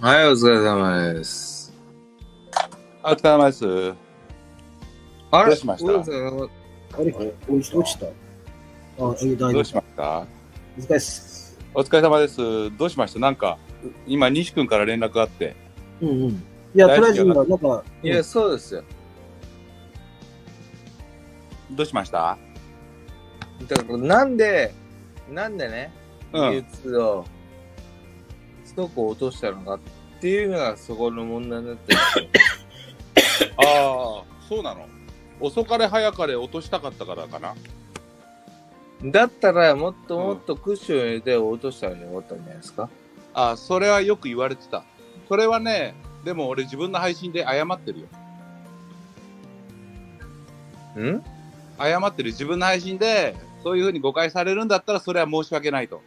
はい、お疲れ様です。あ、お疲れ様です。あどうしました？あれ？落ち落ちた？あ、大丈夫どうしました？お疲れっす。お疲れ様です。どうしました？なんか、今、西君から連絡があって。うんうん。いや、とりあえず今、なんか、いや、そうですよ。どうしました？だから、なんで、なんでね、うん。U2 を、ストックを落としたのかっていうのがそこの問題になってる。ああ、そうなの？遅かれ早かれ落としたかったからかな。だったら、もっともっとクッション入れて落としたらよかったんじゃないですか？あそれはよく言われてた。それはね、でも俺自分の配信で謝ってるよ。ん？謝ってる自分の配信で、そういうふうに誤解されるんだったら、それは申し訳ないと。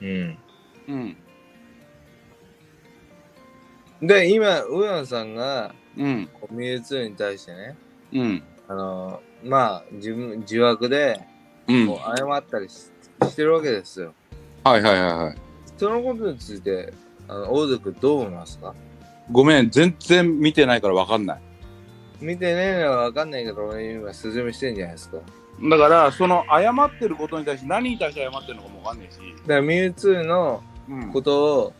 うん。うん。で、今、上野さんが、うん。ミュウツーに対してね、うん。あの、まあ、自分、自枠で、うん。もう謝ったりししてるわけですよ。はいはいはいはい。そのことについて、あの、大関どう思いますか？ごめん、全然見てないから分かんない。見てねえのはわかんないけど、俺今説明してんじゃないですか。だかだから、その謝ってることに対して何に対して謝ってるのかも分かんないし。ら、ミュウツーのうんことを、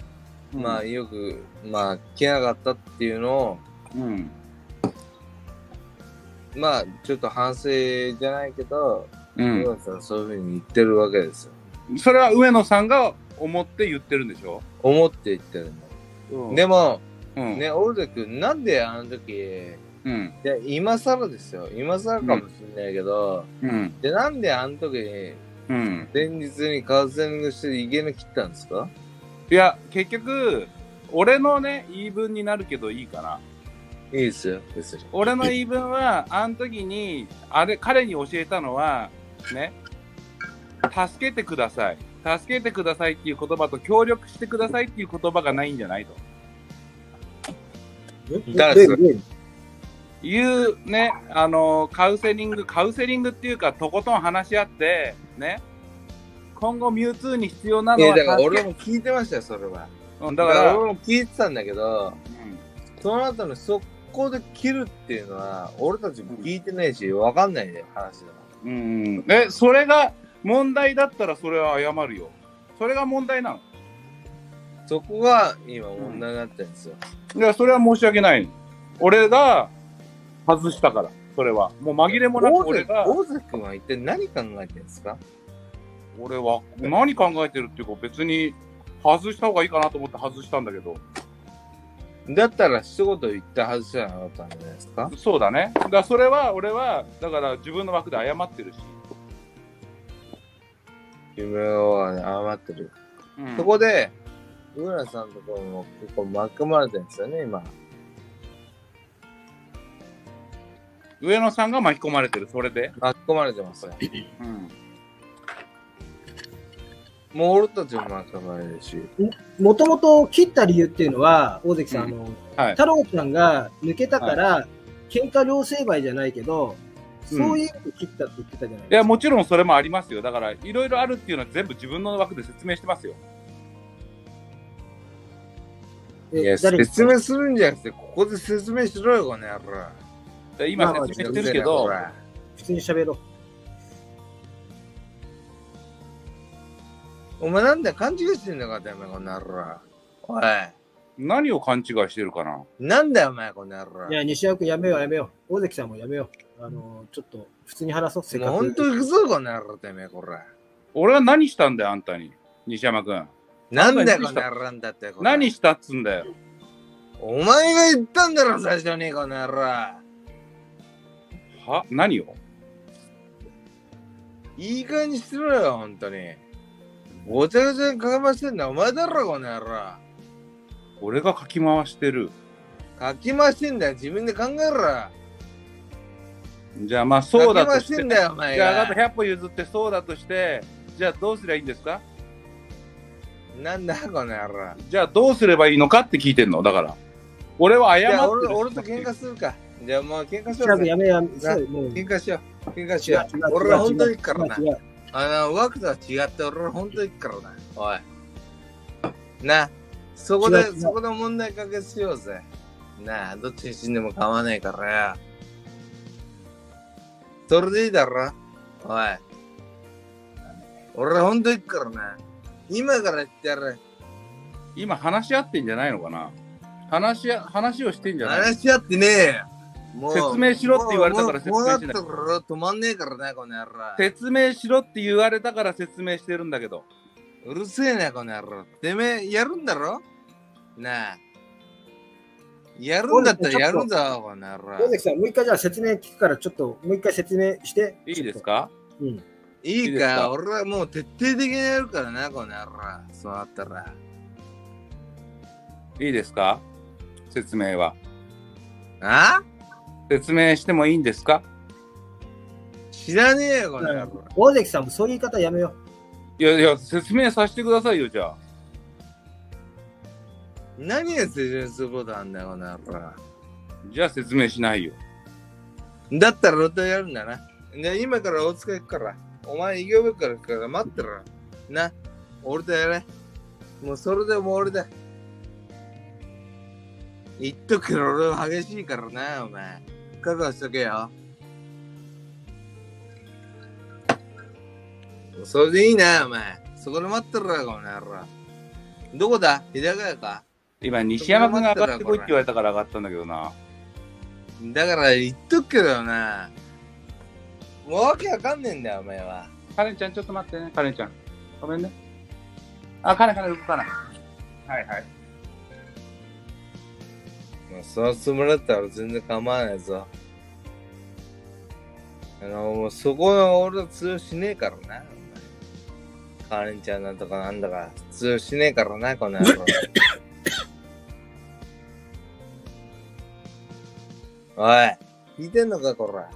うんまあ、よく、まあ、聞けなかったっていうのを、うん。まあ、ちょっと反省じゃないけど、うん。上野さんそういうふうに言ってるわけですよ。それは上野さんが思って言ってるんでしょ？思って言ってるの。うんでも、うん。ね、大関君、なんであの時、うん。いや、今更ですよ。今更かもしれないけど、うん。で、なんであの時に、うん。前日にカウンセリングして威厳の切ったんですか？いや、結局、俺のね、言い分になるけどいいかな。いいですよ、別に。俺の言い分は、あの時に、あれ、彼に教えたのは、ね、助けてください。助けてくださいっていう言葉と協力してくださいっていう言葉がないんじゃないと。誰それ例例いうね、あのカウンセリング、カウンセリングっていうか、とことん話し合って、ね、今後ミュウツーに必要ないのや、は、だから俺も聞いてましたよ、それは。うんだからら、俺も聞いてたんだけど、うんその後の速攻で切るっていうのは、俺たちも聞いてないし、わかんないで、話だ。うん、え、それが問題だったらそれは謝るよ。それが問題なの？そこが今問題になってるんですよ。いや、それは申し訳ない。俺が外したから、それは。もう紛れもなく俺が、大関君は一体何考えてるんですか？俺は何考えてるっていうか別に外した方がいいかなと思って外したんだけど。だったら一言言って外せなかったんじゃないですか？そうだね。だからそれは俺は、だから自分の枠で謝ってるし。夢を謝ってる。うんそこで、上野さんとかも結構巻き込まれてるんですよね、今。上野さんが巻き込まれてる、それで？巻き込まれてますよ。うん。もう俺たちも巻き込まれるし。もともと切った理由っていうのは、大関さん、あの、はい。太郎ちゃんが抜けたから、喧嘩両成敗じゃないけど、そういうの切ったって言ってたじゃないいや、ですか。もちろんそれもありますよ。だから、いろいろあるっていうのは全部自分の枠で説明してますよ。えいや、誰説明するんじゃなくて、ここで説明しろよ、この野郎。で今まあ説明してるけど、普通に喋ろう。お前なんだ勘違いしてんのか、てめえ、この野郎。おい。何を勘違いしてるかな？なんだよ、お前、この野郎。いや、西山君やめようやめよう。大関さんもやめよう。あの、ちょっと普通に話そう。せっもうかく。本当行くぞ、この野郎、てめえ、こら。俺は何したんだよ、あんたに？西山くん。なんだよ、この何した野郎なんだって、こら何したっつんだよ？お前が言ったんだろ、最初に、この野郎。は何を？いい加減にしろよ、本当に。ごちゃごちゃにかけましてんだ、お前だろ、この野郎。俺がかき回してる。かき回してんだよ、自分で考えろ。じゃあまあそうだかとして。き回してんだよ、お前じゃああが。と100歩譲ってそうだとして、じゃあどうすりゃいいんですか？なんだ、この野郎。じゃあどうすればいいのかって聞いてんのだから。俺は謝ってる俺俺と喧嘩するか。じゃあもう喧嘩しようやめよう。そうもう喧嘩しよう。喧嘩しよう。俺ら本当に行くからなあの、枠とは違って俺ら本当に行くからな。おい。な。そこでそこで問題解決しようぜ。なあ、どっちに死んでも構わないからよ。それでいいだろおい。俺ほんと行くからな。今から言ってやる。今話し合ってんじゃないのかな話し合話をしてんじゃない話し合ってねえよ。も説明しろって言われたから説明しない止まんねえからな、この野郎。説明しろって言われたから説明してるんだけど。うるせえな、この野郎。てめえ、やるんだろ？なあ。やるんだったらやるんだ、この野大郎。関さん、もう一回じゃあ説明聞くから、ちょっともう一回説明して。いいですか？うん。いいかか、俺はもう徹底的にやるからな、この野郎。そうなったら。いいですか？説明は。あ？説明してもいいんですか？知らねえよ、この野郎。大関さんもそういう言い方やめよいやいや、説明させてくださいよ、じゃあ。何が説明することなんだよ、この野郎。じゃあ説明しないよ。だったらロトやるんだな。で今から大塚行くから。お前営業部から行くから待ってろ。な。俺とやれ。もうそれでもう俺だ。言っとくけど俺は激しいからな、お前。覚悟しとけよ。それでいいな、お前。そこで待ってろよ、この野郎。どこだ？日高屋か？今、西山君が上がってこいって言われたから上がったんだけどな。だから言っとくけどな。もうわけわかんねえんだよ、お前は。カレンちゃん、ちょっと待ってね、カレンちゃん。ごめんね。あ、カレン、カレン動かない。はいはい。もうそのつもりだったら全然構わないぞ。あの、もうそこは俺は通用しねえからな、お前。カーレンちゃんなんとかなんだか通用しねえからな、この野郎。おい、聞いてんのか、こら。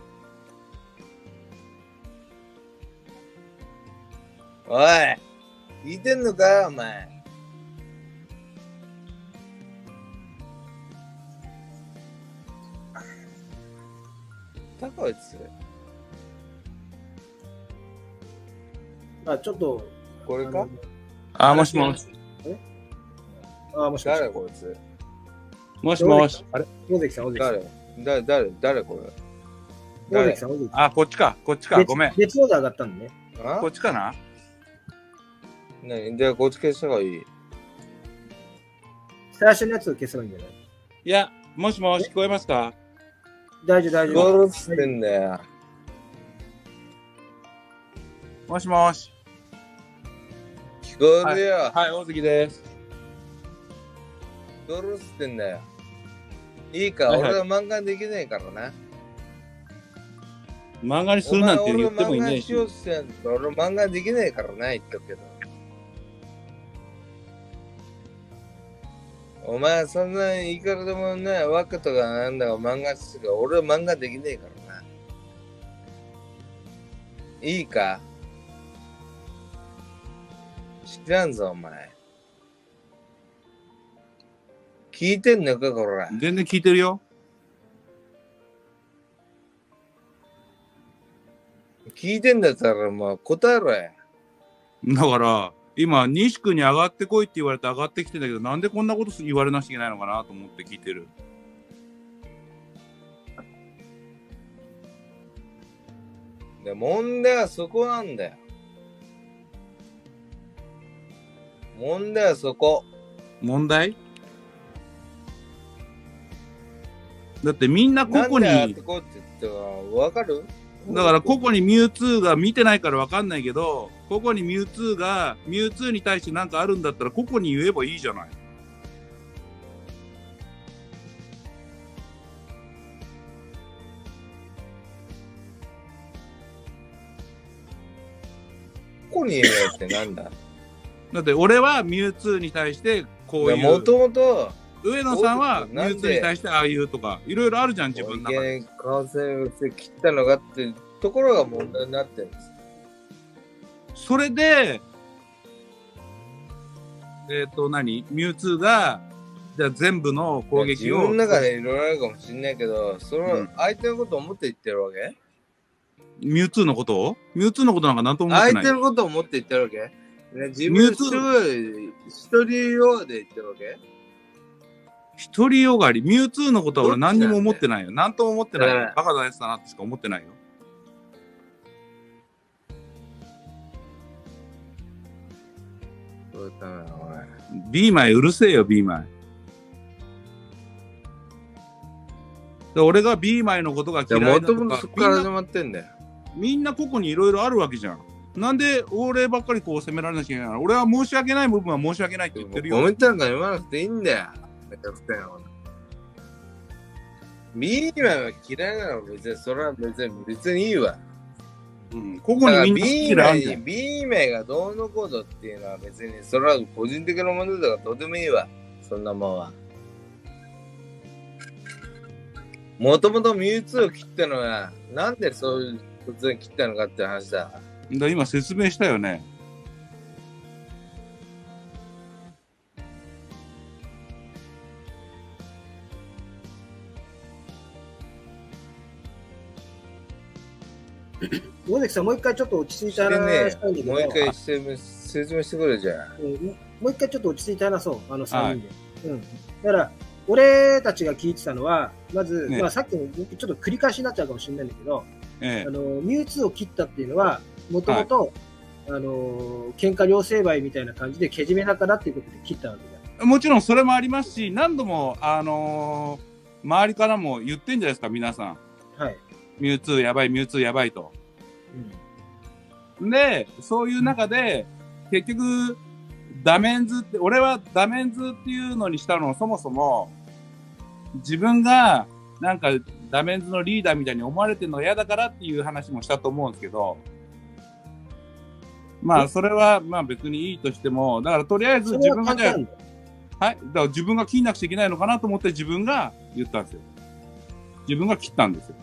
おい、聞いてんのか、お前。たこいつ。う。あ、ちょっと。これか？あ、もしもし。あ、もしもし。誰こいつ？もしもし。あれ？大関さん、大関さん。誰？誰？誰？誰これ？誰？大関さん、大関さん。あ、こっちか、こっちか。ごめん。別ので上がったんでね。あ？こっちかな？何？で、こっち消した方がいい。最初のやつを消せばいいんじゃない？いや、もしもし、聞こえますか？大丈夫、大丈夫。ゴールっつってんだよ。もしもし。聞こえるよ。はい、大関です。ゴールっつってんだよ。いいか、はいはい俺は漫画できねえからな。漫画にするなんて言ってもいないし俺漫画し。ようとしてんだ俺漫画できねえからな、言っとくけど。お前そんないいからでもね、枠とかなんだか漫画するか、俺は漫画できねえからな。いいか？知らんぞ、お前。聞いてんのか、こら。全然聞いてるよ。聞いてんだったら、もう答えろや。だから、今、西区に上がってこいって言われて上がってきてんだけど、なんでこんなこと言われなきゃいけないのかなと思って聞いてる。で問題はそこなんだよ。問題はそこ。問題？だってみんな個々になんでやって、こうって言ってわかる？だから個々にミュウツーが見てないからわかんないけど、個々にミュウツーが、ミュウツーに対して何かあるんだったら個々に言えばいいじゃない。ここにいるやつってなんだ？だって俺はミュウツーに対してこういう、もともと、上野さんはミュウツーに対してああいうとか、いろいろあるじゃん、自分の中で。感染して切ったのかっていうところが問題になってるんです。それで、えっ、と何、ミュウツーが、じゃあ全部の攻撃を。自分の中でいろいろあるかもしれないけど、そのうん相手のことを思って言ってるわけ、ミュウツーのこと？をミュウツーのことなんか何とも思ってないよ。相手のことを思って言ってるわけ、ね、自ミュウツー分すごい一人用で言ってるわけ？独りよがり、ミュウツーのことは俺何にも思ってないよ。何とも思ってないうんよ。バカなやつだなってしか思ってないよ。そうだな、おい。ビーマイうるせえよ、ビーマイ。で俺がビーマイのことが嫌いだとかもともとそこから始まってんだよ。みんな個々にいろいろあるわけじゃん。なんで俺ばっかりこう責められなきゃいけないの？俺は申し訳ない部分は申し訳ないって言ってるよ。コメントなんか読まなくていいんだよ。めちゃくちゃなこと。ビーマンは嫌いなの別に、それは別に別にいいわ。うん、個だから々にみんな好ビーんじゃんマンに、ビーマンがどうのこうのっていうのは別に、それは個人的なものだからどうでもいいわ。そんなもんは。もともとミュウツーを切ったのは、なんでそういう突然切ったのかって話だ。だ今説明したよね。大関さん、もう一回ちょっと落ち着いて話ねしたいんだけど、もう一回説明してくれじゃん。うんもう一回ちょっと落ち着いて話そう、あの3人で。うん。だから、俺たちが聞いてたのは、まず、ねまあさっきのちょっと繰り返しになっちゃうかもしれないんだけど、えあの、ミュウツーを切ったっていうのは、もともと、あの、喧嘩両成敗みたいな感じで、けじめだからっていうことで切ったわけだ。えもちろんそれもありますし、何度も、あのー周りからも言ってんじゃないですか、皆さん。はい。ミュウツーやばい、ミュウツーやばいと。うんで、そういう中で、結局、ダメンズって、俺はダメンズっていうのにしたのはそもそも、自分が、なんか、ダメンズのリーダーみたいに思われてるのが嫌だからっていう話もしたと思うんですけど、まあ、それは、まあ別にいいとしても、だからとりあえず自分がね。はい。だから自分が切んなくちゃいけないのかなと思って自分が言ったんですよ。自分が切ったんですよ。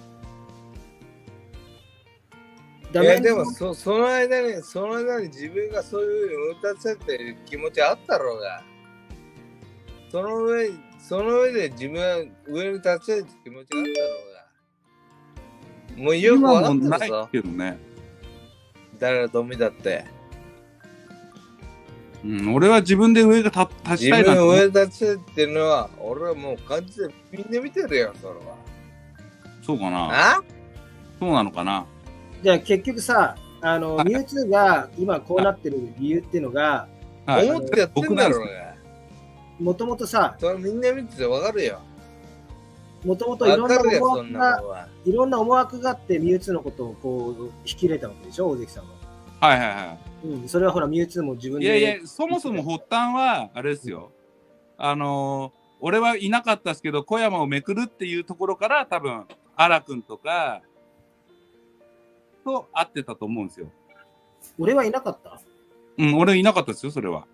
いやダメでもそその間にその間に自分がそういうふうに打たせてる気持ちあったろうが。その上その上で自分は上に立ちる気持ちがあったろうが。もうよく今わかもないってるぞけどね。誰が富だって。うん、俺は自分で上が立立ち自分たいなと思う上に立ちるっていうのは俺はもう感じでみんな見てるよそれは。そうかな。あ？そうなのかな。じゃあ結局さ、あの、はいミュウツーが今こうなってる理由っていうのが、はい。思ってやってんだろうがもともとさ、それみんな見ててわかるよもともといろんな思惑がいろんな思惑があってミュウツーのことをこう、引き入れたわけでしょ、大関さんは。はいはいはうん、それはほら、ミュウツーも自分い。で。いやいや、そもそも発端は、あれですよ。あのー俺はいなかったですけど、小山をめくるっていうところから、多分、荒くんとか、と会ってたと思うんですよ。俺はいなかった？うん、俺いなかったですよ、それは。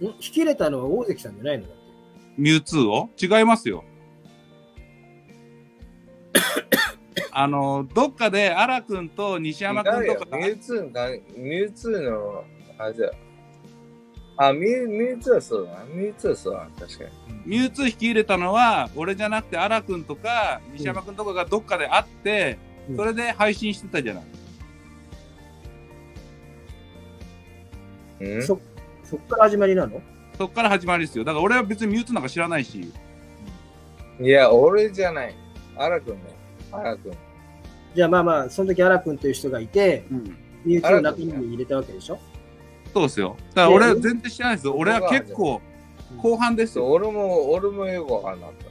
ん？引き入れたのは大関さんじゃないの？だって。ミュウツーを？違いますよ。あのーどっかで荒くんと西山くんとかミュウツーが、ミュウツーの、あれだよ。あ、ミュウミュウツーはそうだな。ミュウツーはそうだな、確かに。ミュウツー引き入れたのは、俺じゃなくて、荒くんとか、西山くんとかがどっかで会って、うんそれで配信してたじゃない。うん？そそっから始まりなの？そっから始まりですよ。だから俺は別にミュウツーなんか知らないし。いや、俺じゃない。アラ君だよ。アラ君。じゃあまあまあ、その時アラ君という人がいて、うん。ミュウツーの中身に入れたわけでしょ？そうですよ。だから俺は全然知らないですよ。俺は結構うん後半ですよ。俺も、俺もよくわかんなかった。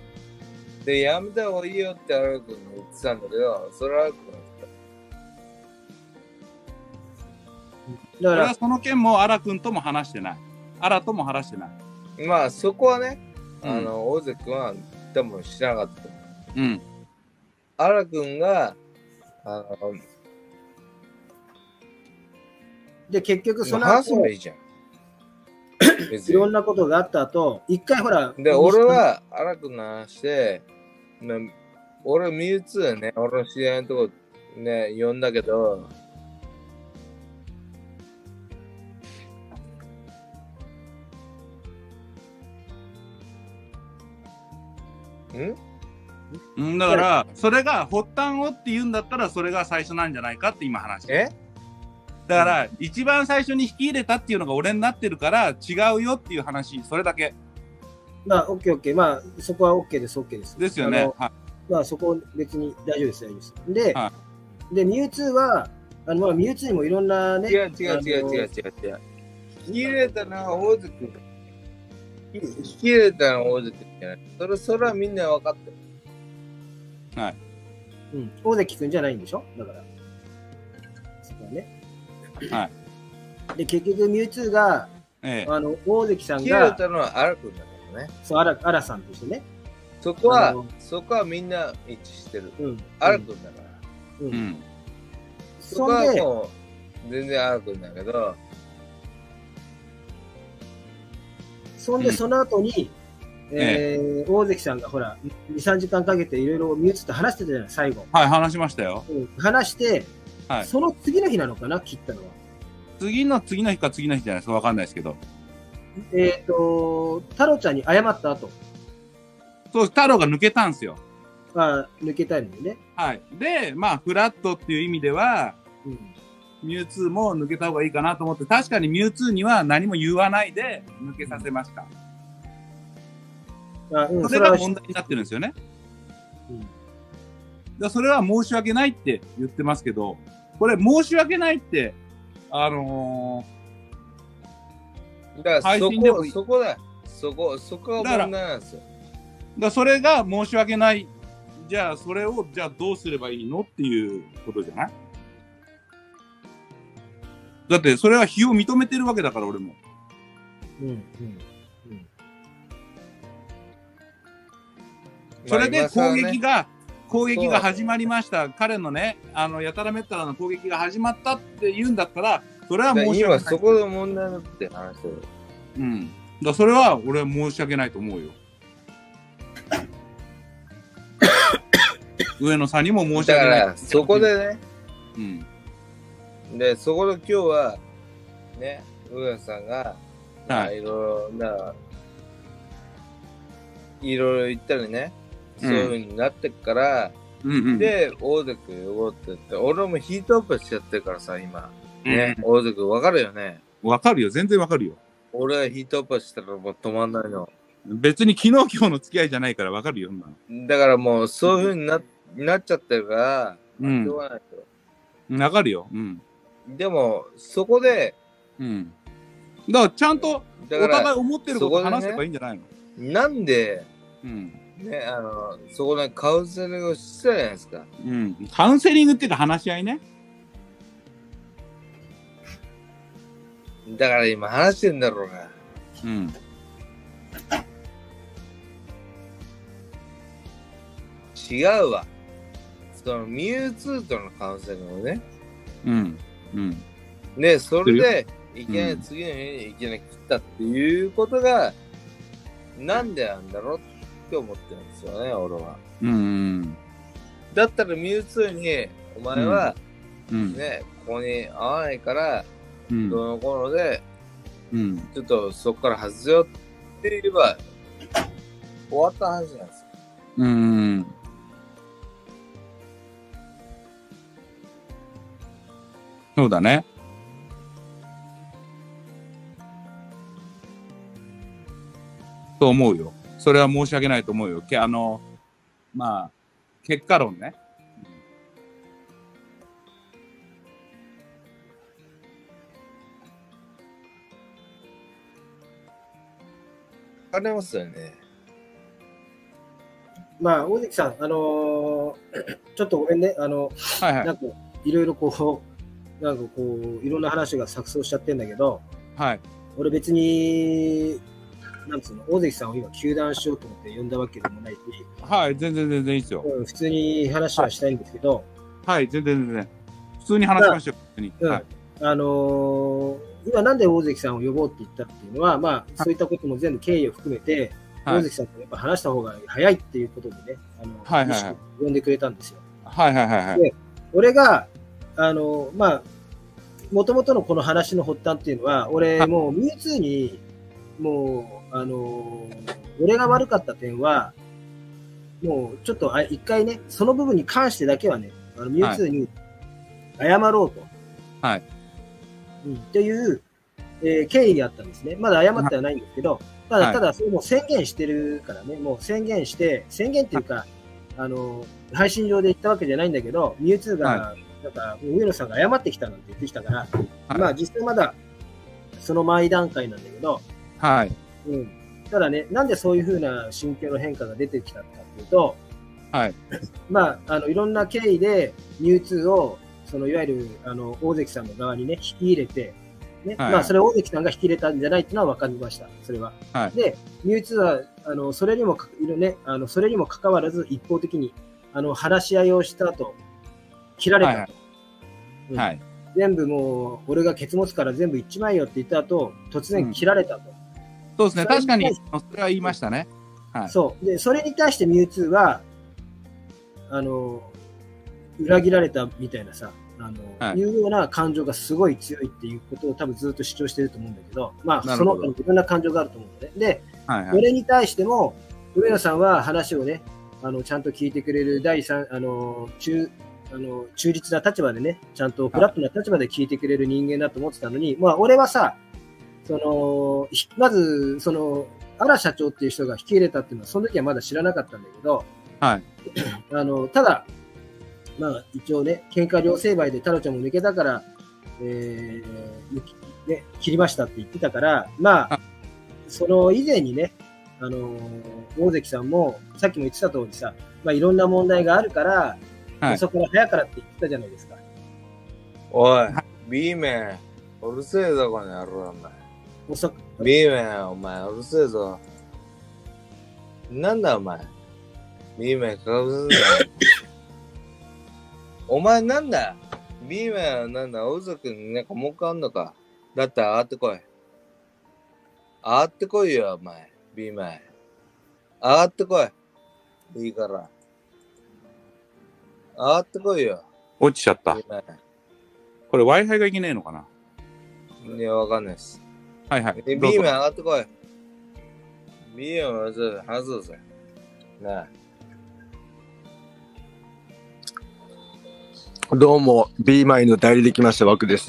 で、やめた方がいいよってアラ君が言ってたんだけど、それはアラ君がだから、その件も荒くんとも話してない。荒とも話してない。言った。まあ、そこはね、うんあの、大関君は多分知らなかったと思う。うん。アラ君が、あの、で、結局その後話せばい、いじゃん。別に。いろんなことがあった後、一回ほら、で、俺は、アラ君の話で、まあ俺、ミュウツーね、俺の知り合いのとこね、呼んだけど、ん？うん、だから、それが発端をって言うんだったら、それが最初なんじゃないかって今話してだから、一番最初に引き入れたっていうのが俺になってるから、違うよっていう話、それだけまあ、オッケーオッケー。まあ、そこはオッケーです、オッケーです。ですよね。はいまあ、そこ別に大丈夫です、大丈夫です。で、はで、ミュウツーは、あの、まあ、ミュウツーにもいろんなね、違う違う違う違う違う違う。引き入れたのは大関。引き入れたのは大関じゃない。それ、それはみんな分かってる。うん、大関くんじゃないんでしょ？だから。そこはね。はで、結局、ミュウツーが、ええあの、大関さん引き入れが、たのは荒くんだからね。そう、アラ、アラさんとしてね。そこはそこはみんな一致してる。うん。荒くんだから。うん。ううんん。そこそんで、はもう、全然荒くんだけど、そんで、うんその後に、えー大関さんがほら、2、3時間かけていろいろミュウツーと話してたじゃない、最後。はい、話しましたよ。うん話して、はいその次の日なのかな、切ったのは。次の次の日か次の日じゃないですか、わかんないですけど。えっ、と、太郎ちゃんに謝った後、そう、太郎が抜けたんですよ。あ抜けたいのにね。はい。で、まあ、フラットっていう意味では、うん。ミュウツーも抜けた方がいいかなと思って、確かにミュウツーには何も言わないで抜けさせました。あうん、それが問題になってるんですよね。うんそれは申し訳ないって言ってますけど、これ申し訳ないって、あのだからそこ、配信でもいいそこだよ。そこ、そこが問題なんですよ。ー、だそれが申し訳ない。じゃあ、それを、じゃあどうすればいいのっていうことじゃない？だって、それは非を認めてるわけだから、俺も。うん、うん。それで攻撃が、攻撃が始まりました。彼のね、あの、やたらめったらの攻撃が始まったって言うんだったら、それは申し訳ない。今そこで問題だって話してる。うん。だそれは俺は申し訳ないと思うよ。上野さんにも申しだか訳ない。ら、そこ。でね、うん。で、そこで今日は、ね、上野さんが、まあはいいろいろな、いろいろ言ったりね、そういう風になってっから、うんうん。で、大関呼ぼうって言って、俺もヒートアップしちゃってるからさ、今。うんね、大関わかるよね？わかるよ。全然わかるよ。俺がヒートアップしたらもう止まんないの。別に昨日今日の付き合いじゃないからわかるよ。そんなのだからもうそういう風にななっちゃってるから、うんしょうがないよ。わかるよ。うん。でも、そこで、うん。だからちゃんとお互い思ってること話せばいいんじゃないの？なんで、うん。ね、あの、そこでカウンセリングをしてたじゃないですか。うん。カウンセリングっていうか話し合いね。だから今話してんだろうが。うん。違うわ。その、ミュウツーとのカウンセリングをね。うん。うん。で、それで、いきなりうん次の日にいきなり切ったっていうことが、なんでなんだろう？って思ってるんですよね、俺は。うん。だったらミュウツーに、お前はうん。ね、ここに合わないから、うん。どの頃で、うん。ちょっとそこから外せよって言えば、終わった話なんですよ。うん。そうだね。と思うよ。それは申し訳ないと思うよ。けあの、まあ、結果論ね。ありますよね。まあ、大関さん、あのーちょっとごめんね、あの、はいはい。なんか、いろいろこう、なんかこう、いろんな話が錯綜しちゃってんだけど、はい。俺別に、なんつうの、大関さんを今、休団しようと思って呼んだわけでもないし、はい。全然全然いいですよ。うん普通に話はしたいんですけど、はい。全然全然。普通に話しましょう。普通に。うんはい。あのー今なんで大関さんを呼ぼうって言ったっていうのは、まあ、そういったことも全部経緯を含めて、はい大関さんとやっぱ話した方が早いっていうことでね、あの、はいはいはい呼んでくれたんですよ。はいはいはいはい。俺が、あの、まあ、もともとのこの話の発端っていうのは、俺、はいもう、ミュウツーに、もう、あの、俺が悪かった点は、もう、ちょっと、あ一回ね、その部分に関してだけはね、あのミュウツーに謝ろうと。はいうん、っていう、えー経緯があったんですね。まだ謝ってはないんですけど、ただ、はいただ、それもう宣言してるからね、もう宣言して、宣言っていうか、あの、配信上で言ったわけじゃないんだけど、ミュウツーが、はなんか、上野さんが謝ってきたなんて言ってきたから、はいまあ実際まだ、その前段階なんだけど、はい。うん。ただね、なんでそういうふうな心境の変化が出てきたかっていうと、はい。まあ、あの、いろんな経緯で、ミュウツーを、その、いわゆる、あの、大関さんの側にね、引き入れて、ね、はいまあ、それは大関さんが引き入れたんじゃないっていうのは分かりました、それは。はいで、ミュウツーは、あの、それにもか、いるね、あの、それにもかかわらず、一方的に、あの、話し合いをした後、切られたと。はい。全部もう、俺がケツ持つから全部言っちまえよって言った後、突然切られたと。そうですね。確かに、それは言いましたね。はいそう。で、それに対してミュウツーは、あの、裏切られたみたいなさ、あの、はいい、うような感情がすごい強いっていうことを多分ずっと主張してると思うんだけど、まあ、そのいろんな感情があると思うので、で、はいはい。これに対しても、上野さんは話をね、あの、ちゃんと聞いてくれる第三、あの、中、あの、中立な立場でね、ちゃんとフラットな立場で聞いてくれる人間だと思ってたのに、まあ、俺はさ、その、ひまず、その、荒社長っていう人が引き入れたっていうのは、その時はまだ知らなかったんだけど、はい。あの、ただ、まあ、一応ね、喧嘩両成敗で太郎ちゃんも抜けたから、えー抜きね、切りましたって言ってたから、まあ、その以前にね、あのー大関さんも、さっきも言ってた通りさ、まあ、いろんな問題があるから、はいそこから早からって言ってたじゃないですか。おい、ビーメン、うるせえぞ、この野郎、お前。遅く、ビーメン、お前、うるせえぞ。なんだ、お前。ビーメン、かぶすんだよ。お前、なんだ？ビーメンはなんだ？大崎になんか文句あんのか？だったら上がってこい。上がってこいよ、お前。ビーメン。上がってこい。いいから。上がってこいよ。落ちちゃったこれ Wi-Fi がいけねえのかな？ン。いや、わかんないです。はいはい。えどう B ぞ面上がってこい。B 面はず、話そうぜ。なあ。どうも、B マイの代理できました、枠です。